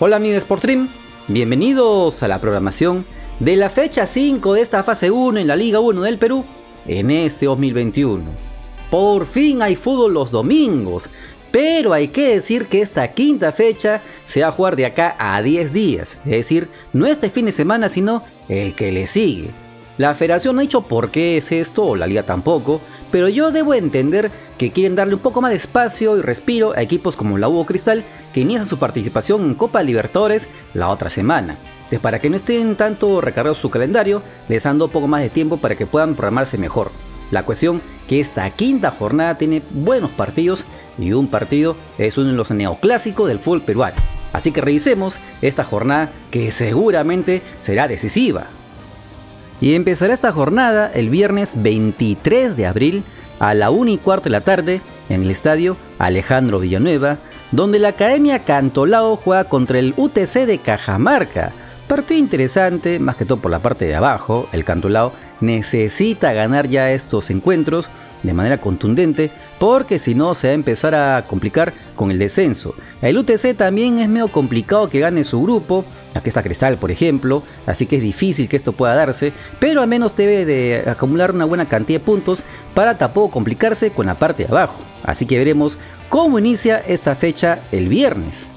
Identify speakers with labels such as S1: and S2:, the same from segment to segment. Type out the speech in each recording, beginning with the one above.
S1: Hola amigos Sportstream, bienvenidos a la programación de la fecha 5 de esta fase 1 en la Liga 1 del Perú en este 2021. Por fin hay fútbol los domingos, pero hay que decir que esta quinta fecha se va a jugar de acá a 10 días, es decir, no este fin de semana sino el que le sigue. La federación no ha dicho por qué es esto, o la liga tampoco, pero yo debo entender que quieren darle un poco más de espacio y respiro a equipos como la Hugo Cristal que inicia su participación en Copa Libertadores la otra semana. De para que no estén tanto recargados su calendario, les dando un poco más de tiempo para que puedan programarse mejor. La cuestión que esta quinta jornada tiene buenos partidos y un partido es uno de los neoclásicos del fútbol peruano. Así que revisemos esta jornada que seguramente será decisiva. Y empezará esta jornada el viernes 23 de abril a la 1 y cuarto de la tarde en el estadio Alejandro Villanueva, donde la Academia Cantolao juega contra el UTC de Cajamarca. Partido interesante, más que todo por la parte de abajo, el Cantolao necesita ganar ya estos encuentros de manera contundente porque si no se va a empezar a complicar con el descenso. El UTC también es medio complicado que gane su grupo, aquí está Cristal por ejemplo, así que es difícil que esto pueda darse, pero al menos debe de acumular una buena cantidad de puntos para tampoco complicarse con la parte de abajo. Así que veremos cómo inicia esta fecha el viernes.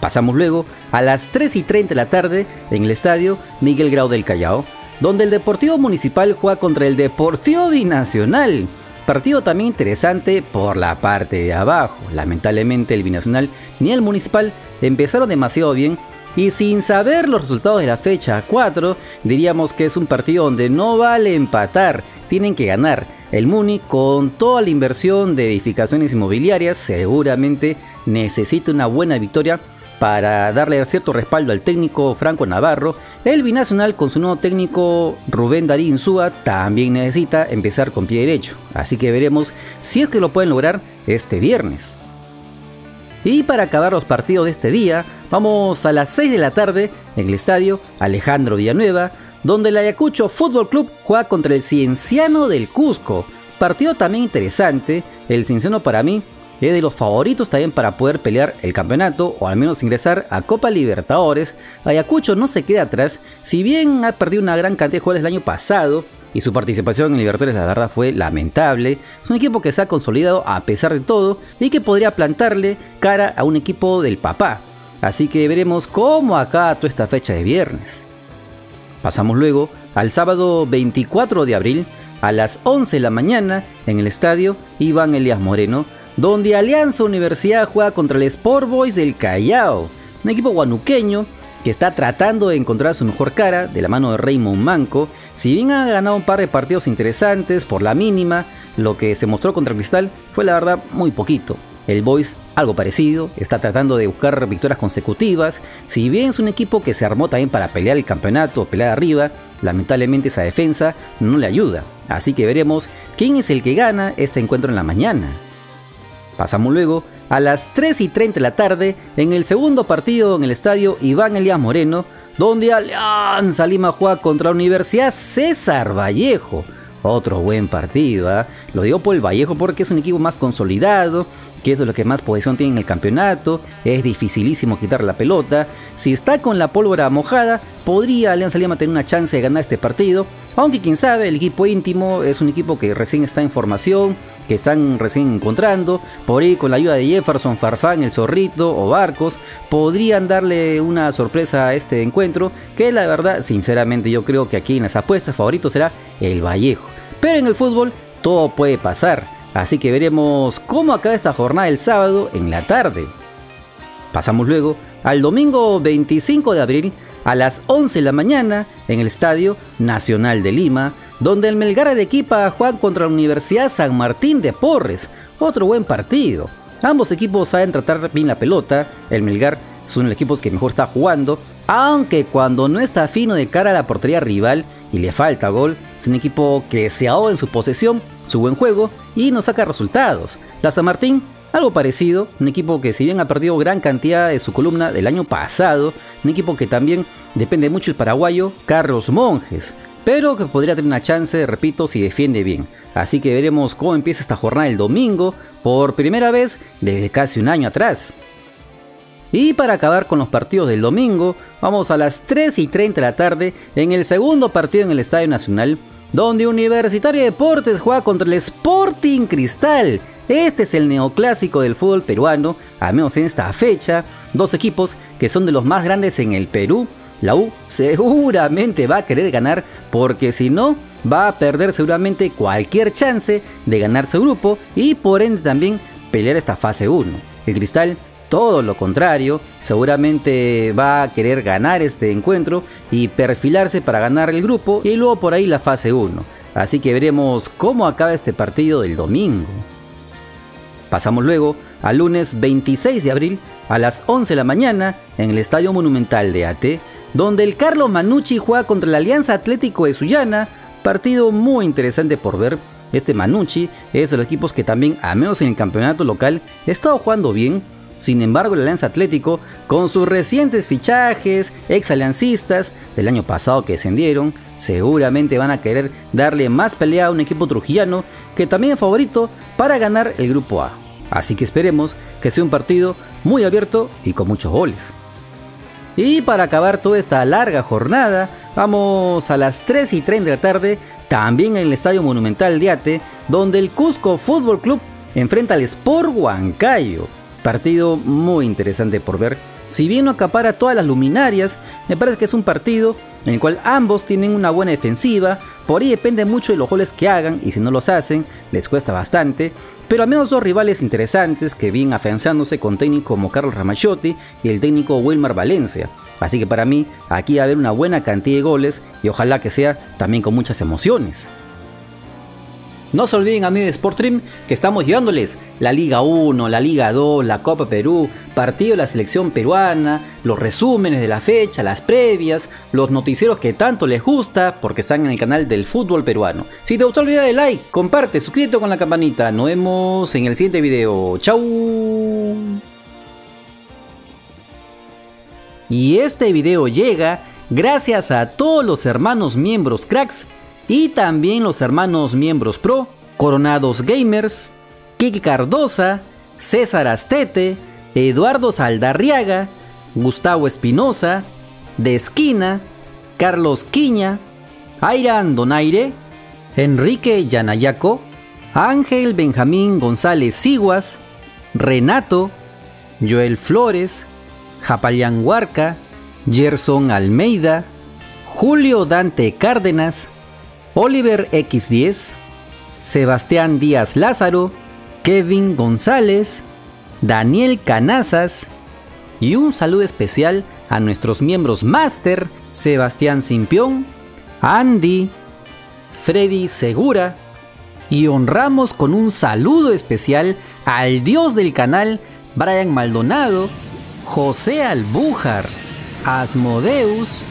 S1: Pasamos luego a las 3 y 30 de la tarde en el estadio Miguel Grau del Callao, donde el Deportivo Municipal juega contra el Deportivo Binacional. Partido también interesante por la parte de abajo. Lamentablemente el Binacional ni el Municipal empezaron demasiado bien y sin saber los resultados de la fecha 4, diríamos que es un partido donde no vale empatar, tienen que ganar. El Muni, con toda la inversión de edificaciones inmobiliarias, seguramente necesita una buena victoria para darle cierto respaldo al técnico Franco Navarro, el binacional con su nuevo técnico Rubén Darín Súa también necesita empezar con pie derecho. Así que veremos si es que lo pueden lograr este viernes. Y para acabar los partidos de este día, vamos a las 6 de la tarde en el estadio Alejandro Villanueva, donde el Ayacucho Fútbol Club juega contra el Cienciano del Cusco. Partido también interesante, el Cienciano para mí es de los favoritos también para poder pelear el campeonato o al menos ingresar a Copa Libertadores. Ayacucho no se queda atrás, si bien ha perdido una gran cantidad de jugadores el año pasado y su participación en Libertadores la verdad fue lamentable. Es un equipo que se ha consolidado a pesar de todo y que podría plantarle cara a un equipo del papá. Así que veremos cómo acá toda esta fecha de viernes. Pasamos luego al sábado 24 de abril a las 11 de la mañana en el estadio Iván Elías Moreno donde Alianza Universidad juega contra el Sport Boys del Callao, un equipo guanuqueño que está tratando de encontrar su mejor cara de la mano de Raymond Manco. Si bien ha ganado un par de partidos interesantes por la mínima, lo que se mostró contra Cristal fue la verdad muy poquito. El Boys, algo parecido, está tratando de buscar victorias consecutivas. Si bien es un equipo que se armó también para pelear el campeonato, pelear arriba, lamentablemente esa defensa no le ayuda. Así que veremos quién es el que gana este encuentro en la mañana. Pasamos luego a las 3 y 30 de la tarde en el segundo partido en el estadio Iván Elías Moreno, donde Alianza Lima juega contra Universidad César Vallejo. Otro buen partido, ¿ah? lo digo por el Vallejo porque es un equipo más consolidado, que es lo que más posición tiene en el campeonato, es dificilísimo quitar la pelota. Si está con la pólvora mojada, podría Alianza Lima tener una chance de ganar este partido, aunque quién sabe, el equipo íntimo es un equipo que recién está en formación, que están recién encontrando, por ahí con la ayuda de Jefferson, Farfán, El Zorrito o Barcos, podrían darle una sorpresa a este encuentro, que la verdad, sinceramente yo creo que aquí en las apuestas favorito será el Vallejo. Pero en el fútbol todo puede pasar. Así que veremos cómo acaba esta jornada el sábado en la tarde. Pasamos luego al domingo 25 de abril a las 11 de la mañana en el Estadio Nacional de Lima, donde el Melgar de equipa Juan contra la Universidad San Martín de Porres. Otro buen partido. Ambos equipos saben tratar bien la pelota. El Melgar es uno de los equipos que mejor está jugando, aunque cuando no está fino de cara a la portería rival y le falta gol, es un equipo que se ahoga en su posesión, su buen juego y no saca resultados. La San Martín, algo parecido, un equipo que si bien ha perdido gran cantidad de su columna del año pasado, un equipo que también depende mucho del paraguayo Carlos Monjes, pero que podría tener una chance, repito, si defiende bien. Así que veremos cómo empieza esta jornada el domingo, por primera vez desde casi un año atrás. Y para acabar con los partidos del domingo, vamos a las 3 y 30 de la tarde en el segundo partido en el Estadio Nacional, donde Universitario de Deportes juega contra el Sporting Cristal. Este es el neoclásico del fútbol peruano, al menos en esta fecha. Dos equipos que son de los más grandes en el Perú. La U seguramente va a querer ganar porque si no va a perder seguramente cualquier chance de ganar su grupo y por ende también pelear esta fase 1. El Cristal todo lo contrario, seguramente va a querer ganar este encuentro y perfilarse para ganar el grupo y luego por ahí la fase 1. Así que veremos cómo acaba este partido del domingo. Pasamos luego al lunes 26 de abril a las 11 de la mañana en el Estadio Monumental de AT, donde el Carlos Manucci juega contra la Alianza Atlético de Sullana, partido muy interesante por ver. Este Manucci es de los equipos que también, a menos en el campeonato local, ha estado jugando bien. Sin embargo, el Alianza Atlético, con sus recientes fichajes, ex aliancistas del año pasado que descendieron, seguramente van a querer darle más pelea a un equipo trujillano que también es favorito para ganar el grupo A. Así que esperemos que sea un partido muy abierto y con muchos goles. Y para acabar toda esta larga jornada, vamos a las 3 y 30 de la tarde, también en el Estadio Monumental de Ate, donde el Cusco Fútbol Club enfrenta al Sport Huancayo. Partido muy interesante por ver. Si bien no acapara todas las luminarias, me parece que es un partido en el cual ambos tienen una buena defensiva, por ahí depende mucho de los goles que hagan y si no los hacen, les cuesta bastante, pero al menos dos rivales interesantes que vienen afianzándose con técnicos como Carlos Ramachotti y el técnico Wilmar Valencia. Así que para mí aquí va a haber una buena cantidad de goles y ojalá que sea también con muchas emociones. No se olviden amigos de Sportstream que estamos llevándoles la Liga 1, la Liga 2, la Copa Perú, partido de la selección peruana, los resúmenes de la fecha, las previas, los noticieros que tanto les gusta porque están en el canal del fútbol peruano. Si te gustó el video de like, comparte, suscríbete con la campanita. Nos vemos en el siguiente video. Chau. Y este video llega gracias a todos los hermanos miembros cracks y también los hermanos miembros pro, Coronados Gamers, Kiki Cardosa, César Astete, Eduardo Saldarriaga, Gustavo Espinosa, De Esquina, Carlos Quiña, Airan Donaire, Enrique Yanayaco, Ángel Benjamín González Siguas, Renato, Joel Flores, Japalián Huarca, Gerson Almeida, Julio Dante Cárdenas, Oliver X10, Sebastián Díaz Lázaro, Kevin González, Daniel Canazas y un saludo especial a nuestros miembros Master, Sebastián Simpión, Andy, Freddy Segura y honramos con un saludo especial al dios del canal, Brian Maldonado, José Albújar, Asmodeus,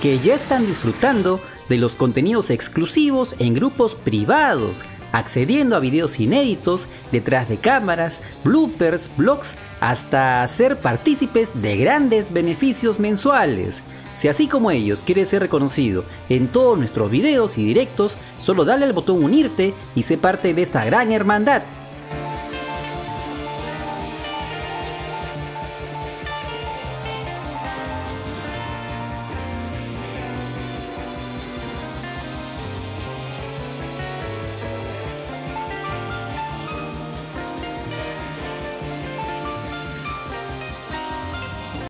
S1: que ya están disfrutando de los contenidos exclusivos en grupos privados, accediendo a videos inéditos, detrás de cámaras, bloopers, blogs, hasta ser partícipes de grandes beneficios mensuales. Si así como ellos quieres ser reconocido en todos nuestros videos y directos, solo dale al botón unirte y sé parte de esta gran hermandad